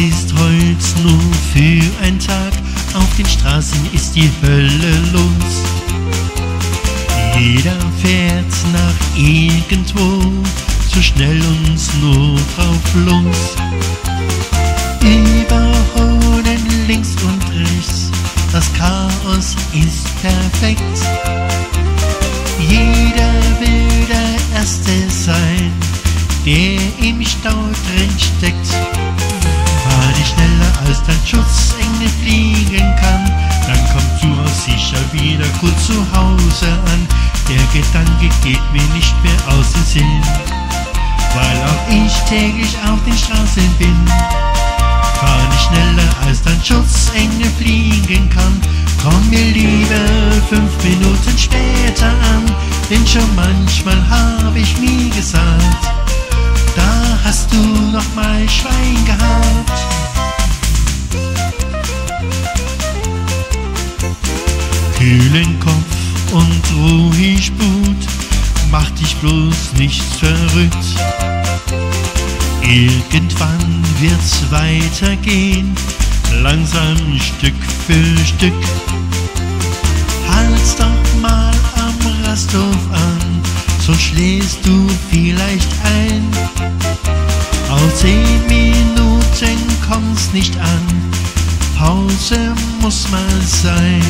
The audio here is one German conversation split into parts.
heute nur für einen Tag. Auf den Straßen ist die Hölle los. Jeder fährt nach irgendwo, so schnell uns nur drauf los. Überholen links und rechts, das Chaos ist perfekt. Jeder will der Erste sein, der wieder gut zu Hause an. Der Gedanke geht mir nicht mehr aus dem Sinn, weil auch ich täglich auf den Straßen bin. Fahr nicht schneller als dein Schutzengel fliegen kann, komm mir lieber fünf Minuten später an, denn schon manchmal hab ich mir gesagt, da hast du noch mal Schwein gehabt. Kühlen Kopf und ruhig Mut, mach dich bloß nicht verrückt. Irgendwann wird's weitergehen, langsam Stück für Stück. Halt's doch mal am Rasthof an, so schläfst du vielleicht ein. Auf zehn Minuten kommt's nicht an, Pause muss mal sein.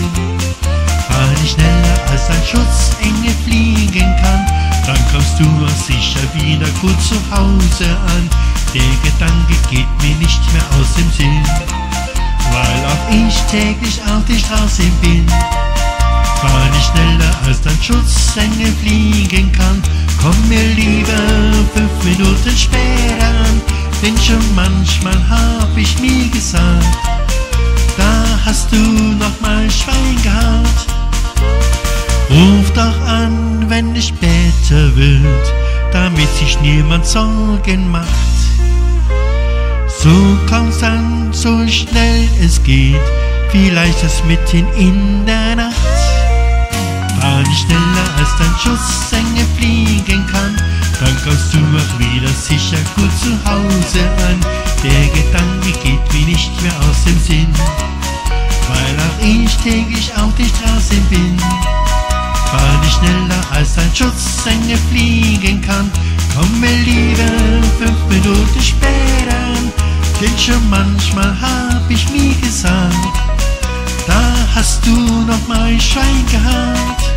Fahr nicht schneller als dein Schutzengel fliegen kann, dann kommst du auch sicher wieder gut zu Hause an. Der Gedanke geht mir nicht mehr aus dem Sinn, weil auch ich täglich auf die Straße bin. Fahr nicht schneller als dein Schutzengel fliegen kann, komm mir lieber fünf Minuten später an, denn schon manchmal hab ich mir gesagt, da hast du noch mal Schwein gehabt. Ruf doch an, wenn es später wird, damit sich niemand Sorgen macht. So kommst dann so schnell es geht, vielleicht das mitten in der Nacht. Fahr nicht schneller als dein Schussengel fliegen kann, dann kommst du auch wieder sicher gut zu Hause an. Der Gedanke geht mir nicht mehr aus dem Sinn, täglich auf die Straße bin. Fahr nicht schneller als dein Schutzengel fliegen kann, komm mir lieber fünf Minuten später denn schon manchmal hab ich mir gesagt, da hast du noch mal Schein gehabt.